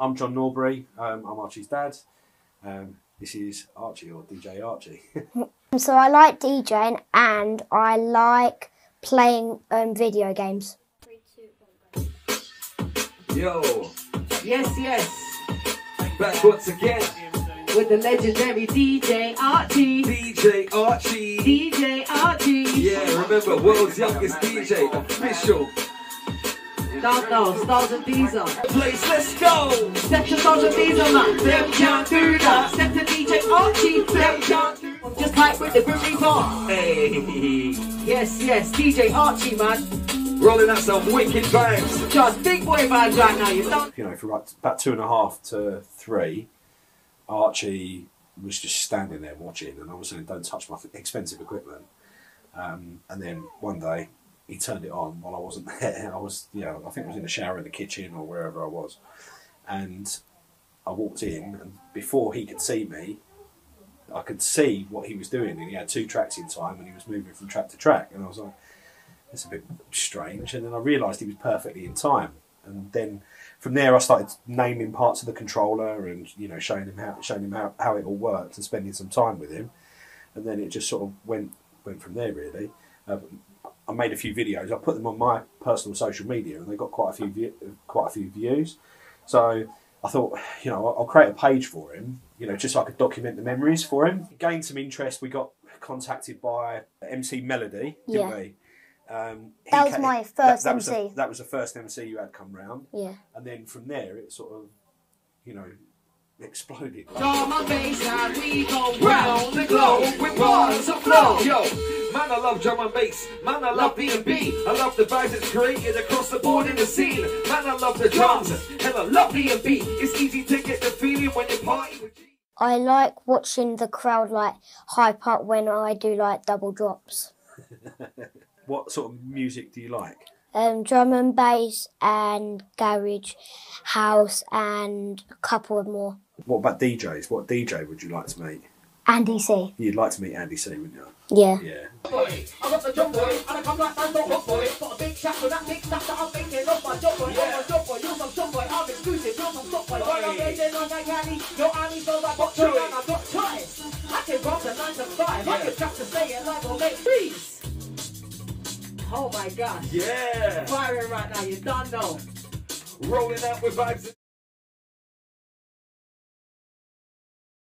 I'm John Norbury. Um, I'm Archie's dad. Um, this is Archie or DJ Archie. So I like DJing and I like playing um, video games. Yo, Yes, yes. back once again. With the legendary DJ Archie. DJ Archie. DJ Archie. Yeah, remember, world's youngest DJ, official. Don't know, Stars and Diesel. Place, let's go. Step to Stars and Diesel, man. Them can't do that. Step to DJ Archie. Them can't do Just like with the Grim Reaper. Hey, Yes, yes. DJ Archie, man. rolling out some wicked bangs. Just big boy vibes right now. You don't. you know, for like about two and a half to three, Archie was just standing there watching, and I was saying, "Don't touch my expensive equipment." Um, and then one day, he turned it on while I wasn't there. I was, you know, I think I was in the shower in the kitchen or wherever I was, and I walked in, and before he could see me, I could see what he was doing, and he had two tracks in time, and he was moving from track to track, and I was like, "It's a bit strange." And then I realised he was perfectly in time, and then from there I started naming parts of the controller and you know showing him how showing him how, how it all worked and spending some time with him, and then it just sort of went went from there really. Um, I made a few videos. I put them on my personal social media, and they got quite a few view, quite a few views. So I thought, you know, I'll I'll create a page for him, you know, just so I could document the memories for him. Gained some interest. We got contacted by MC Melody, didn't Yeah. we? Um, That was ca- my first that was the- MC. that was the first MC you had come round, Yeah. and then from there it sort of, you know, exploded. Drum and bass and we go Round the globe with bars of flow. Yo, man, I love drum and bass. Man, I love B&B. I love the vibes it's created across the board in the scene. Man, I love the drums. Hell, I love B&B. It's easy to get the feeling when you party with G. I like watching the crowd like hype up when I do like double drops. What sort of music do you like? Um, drum and bass and garage, house and a couple of more. What about DJs? What DJ would you like to meet? Andy C. You'd like to meet Andy C, wouldn't you? Yeah. Yeah. boy. I got the drum boy, and I come like man, don't look boy. Got a big shot for that big stuff that I'm thinking of my job boy. Yeah. my job boy, you're some job boy, I'm exclusive, you're some top boy. While I'm raging on that candy, your army so I got choice. and I got choice. I can rock the 9 to 5, I can trap to stay alive or make peace. Oh my gosh. Yeah. Firing right now, you don't know. Rolling out with vibes.